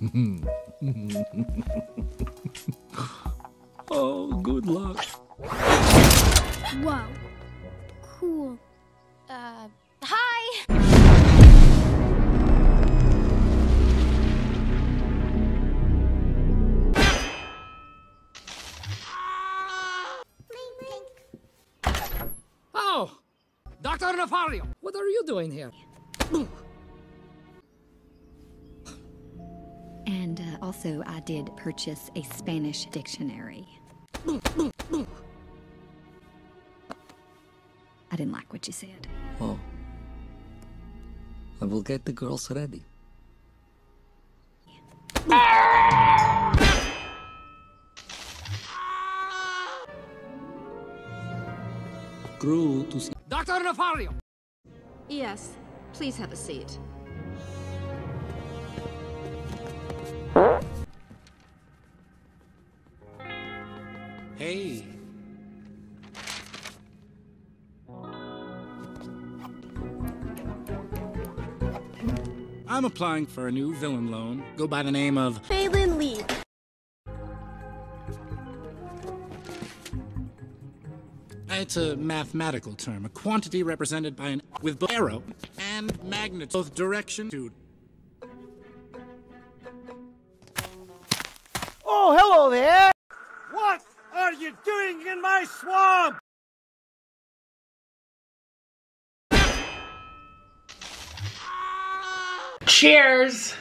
Mm-hmm. Oh, good luck. Whoa. Cool. Uh, hi! Oh, Dr. Nefario, what are you doing here? And uh, also, I did purchase a Spanish dictionary. I didn't like what you said. Oh. I will get the girls ready. Cruel to see. Dr. Nefario! Yes, please have a seat. Hey. I'm applying for a new villain loan. Go by the name of Phelan Lee. It's a mathematical term, a quantity represented by an with both arrow and magnet, both direction. Dude, Oh, hello there! What are you doing in my swamp? Cheers!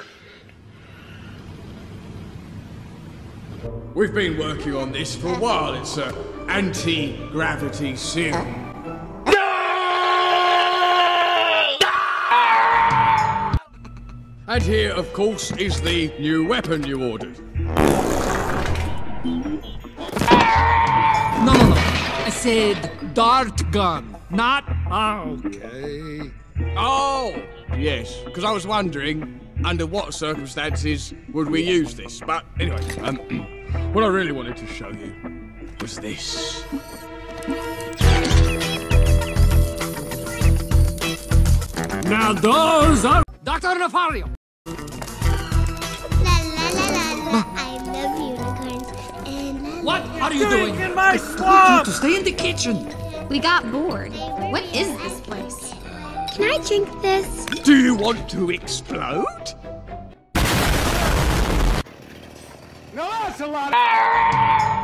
We've been working on this for a while. It's a anti-gravity sim. And here, of course, is the new weapon you ordered. No, no, no. I said dart gun, not. Okay. Oh, yes, because I was wondering under what circumstances would we use this. But anyway, um, what I really wanted to show you was this. Now those are. Dr. Nefario! What are you doing? in my I swamp! told you to stay in the kitchen. We got bored. What is this place? Can I drink this? Do you want to explode? No, that's a lot. Ah!